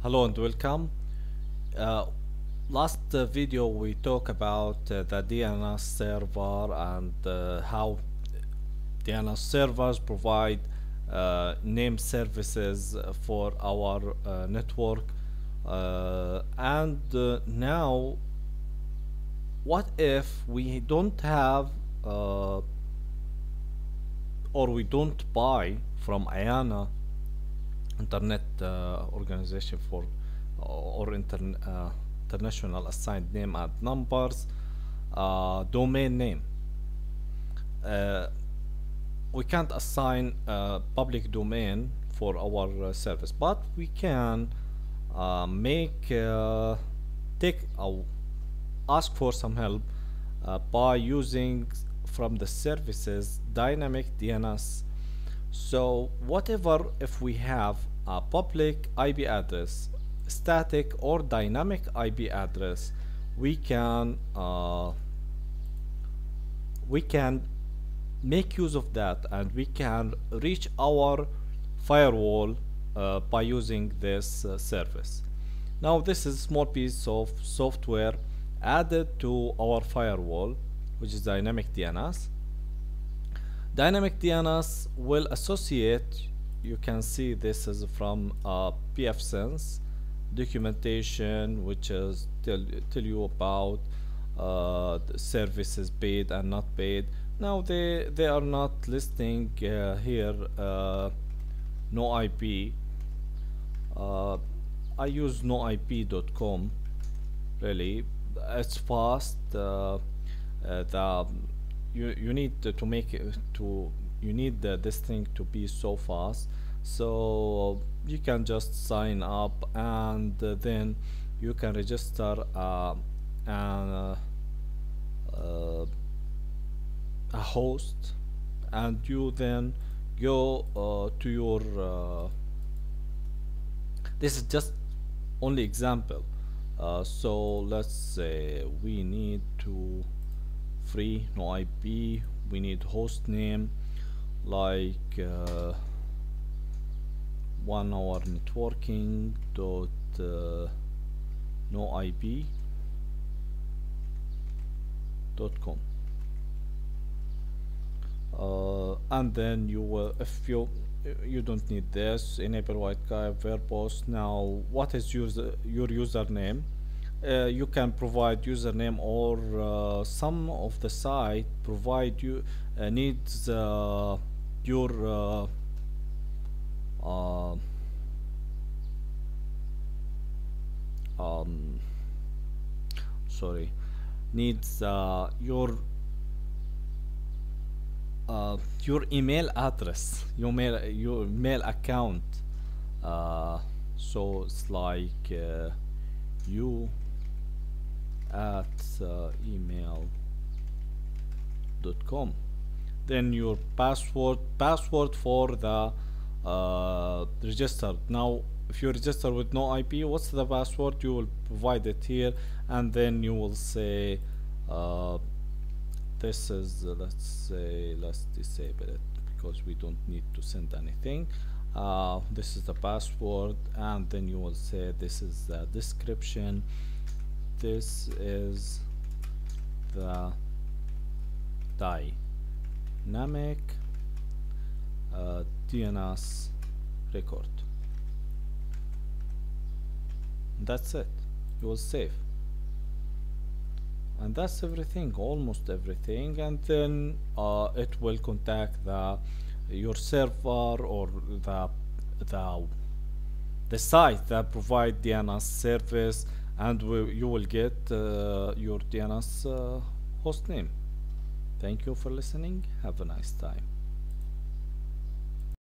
Hello and welcome. Uh, last uh, video we talked about uh, the DNS server and uh, how DNS servers provide uh, name services for our uh, network and now what if we don't have or we don't buy from IANA internet uh, organization for or intern, uh, international assigned name and numbers uh, domain name. Uh, we can't assign a public domain for our uh, service but we can uh, make uh, take or ask for some help uh, by using from the services dynamic DNS so whatever if we have a public IP address static or dynamic IP address we can uh, we can make use of that and we can reach our firewall uh, by using this uh, service. Now this is a small piece of software added to our firewall which is dynamic DNS dynamic DNS will associate you can see this is from uh, pfSense documentation which is tell, tell you about uh, services paid and not paid. Now they they are not listing uh, here uh, no IP uh, I use noip.com really. It's fast uh, uh, the you you need to, to make it to you need the, this thing to be so fast. So you can just sign up and uh, then you can register uh, an, uh, uh, a host. And you then go uh, to your uh, this is just only example. So let's say we need to free no IP we need host name like uh, one hour networking dot uh, no IP dot com. Uh, and then you will if you you don't need this enable wildcard verbose now what is your your username uh, you can provide username or uh, some of the site provide you uh, needs uh, your uh, uh, um, sorry needs your your email address your mail your mail account. So it's like you at uh, email.com then your password password for the uh, register. Now if you register with no IP what's the password? You will provide it here and then you will say uh, this is uh, let's say let's disable it because we don't need to send anything. Uh, this is the password and then you will say this is the description this is the dynamic uh, DNS record. That's it. You will save and that's everything almost everything. And then uh, it will contact the your server or the the the site that provide DNS service and you will get uh, your DNS uh, host name. Thank you for listening. Have a nice time